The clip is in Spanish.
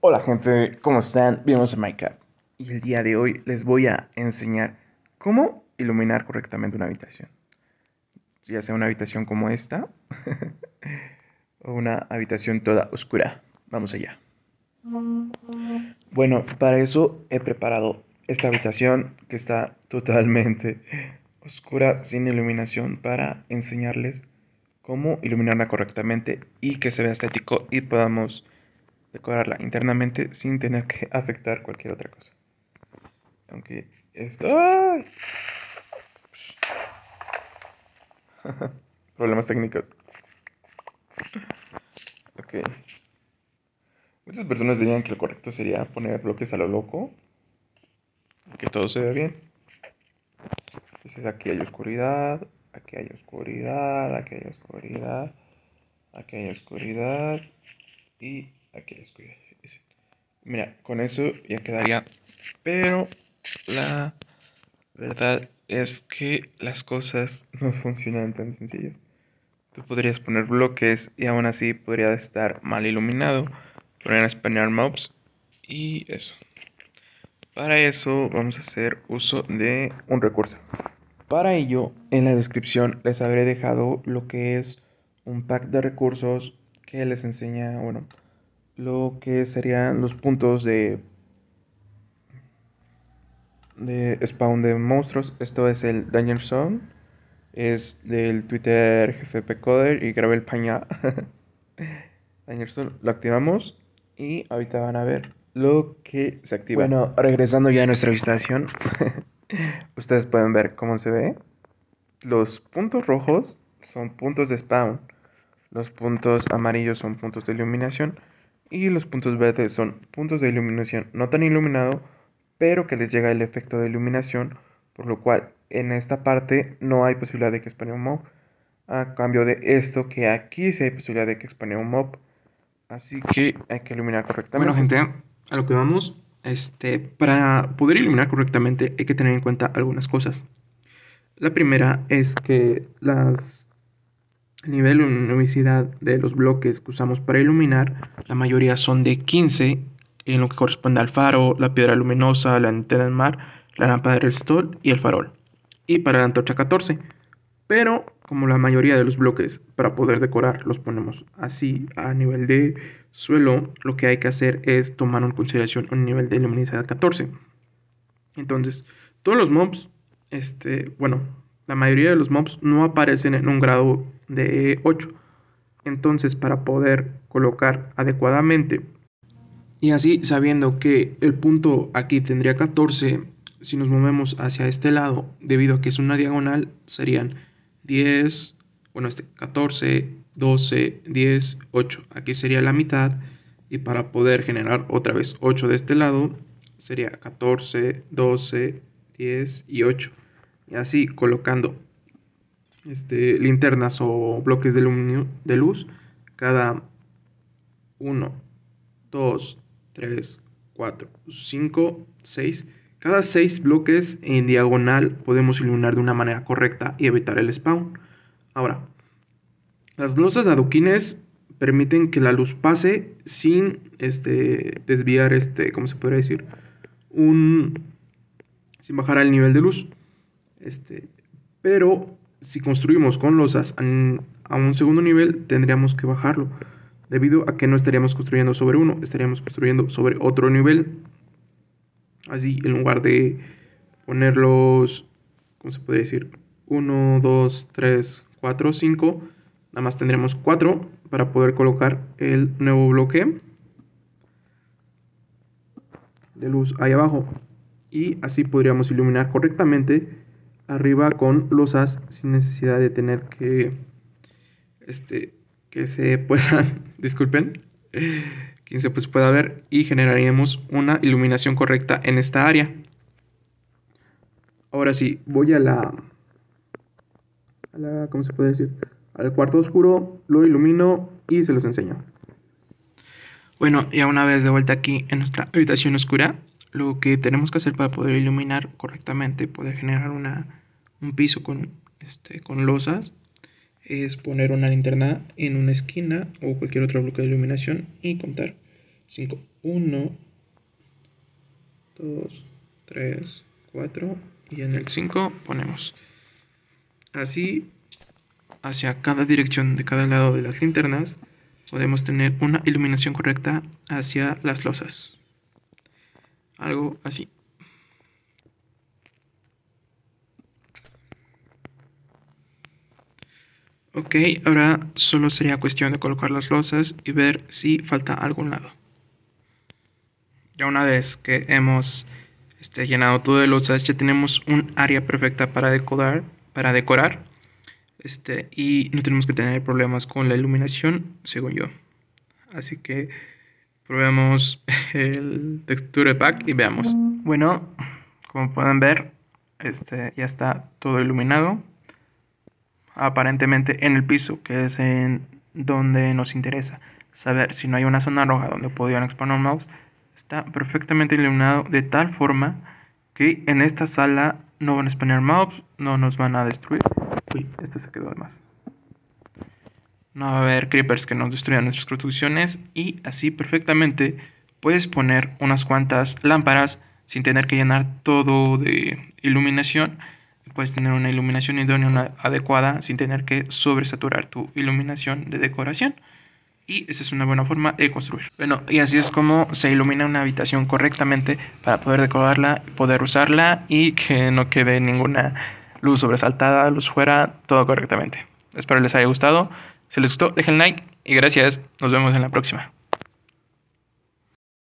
Hola gente, ¿cómo están? Bienvenidos a Minecraft. Y el día de hoy les voy a enseñar cómo iluminar correctamente una habitación. Ya sea una habitación como esta o una habitación toda oscura. Vamos allá. Bueno, para eso he preparado esta habitación que está totalmente oscura, sin iluminación, para enseñarles cómo iluminarla correctamente y que se vea estético y podamos decorarla internamente sin tener que afectar cualquier otra cosa. Aunque esto... Problemas técnicos. Ok. Muchas personas dirían que lo correcto sería poner bloques a lo loco. Que todo se vea bien. Entonces aquí hay oscuridad, aquí hay oscuridad, aquí hay oscuridad, aquí hay oscuridad y aquí. Mira, con eso ya quedaría. Pero la verdad es que las cosas no funcionan tan sencillas. Tú podrías poner bloques y aún así podría estar mal iluminado. Podrían españar mobs y eso. Para eso vamos a hacer uso de un recurso. Para ello, en la descripción les habré dejado lo que es un pack de recursos que les enseña, bueno, lo que serían los puntos de de spawn de monstruos. Esto es el Danger Zone. Es del Twitter GFP Coder y Gravel Paña. Danger Zone. Lo activamos y ahorita van a ver lo que se activa. Bueno, regresando ya a nuestra visitación. Ustedes pueden ver cómo se ve. Los puntos rojos son puntos de spawn. Los puntos amarillos son puntos de iluminación. Y los puntos verdes son puntos de iluminación no tan iluminado, pero que les llega el efecto de iluminación. Por lo cual en esta parte no hay posibilidad de que expane un mob. A cambio de esto, que aquí sí hay posibilidad de que expane un mob. Así que hay que iluminar correctamente. Bueno, gente, a lo que vamos. Este, para poder iluminar correctamente hay que tener en cuenta algunas cosas. La primera es que las el nivel de luminosidad de los bloques que usamos para iluminar, la mayoría son de 15, en lo que corresponde al faro, la piedra luminosa, la antena del mar, la lámpara de redstone y el farol. Y para la antorcha 14. Pero como la mayoría de los bloques para poder decorar los ponemos así a nivel de suelo, lo que hay que hacer es tomar en consideración un nivel de luminosidad 14. Entonces, todos los mobs, este, bueno, la mayoría de los mobs no aparecen en un grado de 8. Entonces, para poder colocar adecuadamente y así sabiendo que el punto aquí tendría 14, si nos movemos hacia este lado, debido a que es una diagonal, serían 10, bueno, este 14, 12, 10, 8. Aquí sería la mitad. Y para poder generar otra vez 8 de este lado, sería 14, 12, 10 y 8. Y así colocando este, linternas o bloques de, de luz cada 1, 2, 3, 4, 5, 6. Cada 6 bloques en diagonal podemos iluminar de una manera correcta y evitar el spawn. Ahora, las losas de adoquines permiten que la luz pase sin este, desviar, este, ¿cómo se podría decir? Un, sin bajar el nivel de luz. Este, pero si construimos con losas a un segundo nivel, tendríamos que bajarlo. Debido a que no estaríamos construyendo sobre uno, estaríamos construyendo sobre otro nivel. Así, en lugar de ponerlos, ¿cómo se podría decir? 1, 2, 3, 4, 5 Nada más tendremos 4 para poder colocar el nuevo bloque de luz ahí abajo. Y así podríamos iluminar correctamente arriba con losas sin necesidad de tener que este que se puedan, disculpen, que se pues pueda ver y generaríamos una iluminación correcta en esta área. Ahora sí, voy a la, a la ¿cómo se puede decir? al cuarto oscuro, lo ilumino y se los enseño. Bueno, ya una vez de vuelta aquí en nuestra habitación oscura, lo que tenemos que hacer para poder iluminar correctamente, poder generar una, un piso con, este, con losas, es poner una linterna en una esquina o cualquier otro bloque de iluminación y contar 5. 1, 2, 3, 4 y en el 5 ponemos así hacia cada dirección de cada lado de las linternas podemos tener una iluminación correcta hacia las losas. Algo así. Ok, ahora solo sería cuestión de colocar las losas y ver si falta algún lado. Ya una vez que hemos este, llenado todo de losas, ya tenemos un área perfecta para decorar, para decorar este, y no tenemos que tener problemas con la iluminación, según yo. Así que probemos el texture pack y veamos. Bueno, como pueden ver, este ya está todo iluminado. Aparentemente en el piso, que es en donde nos interesa saber si no hay una zona roja donde podrían exponer mouse, está perfectamente iluminado de tal forma que en esta sala no van a exponer mouse, no nos van a destruir. Uy, este se quedó de más. No va a haber creepers que nos destruyan nuestras construcciones y así perfectamente puedes poner unas cuantas lámparas sin tener que llenar todo de iluminación. Puedes tener una iluminación idónea, adecuada, sin tener que sobresaturar tu iluminación de decoración. Y esa es una buena forma de construir. Bueno, y así es como se ilumina una habitación correctamente para poder decorarla, poder usarla y que no quede ninguna luz sobresaltada, luz fuera, todo correctamente. Espero les haya gustado. Si les gustó, dejen like y gracias. Nos vemos en la próxima.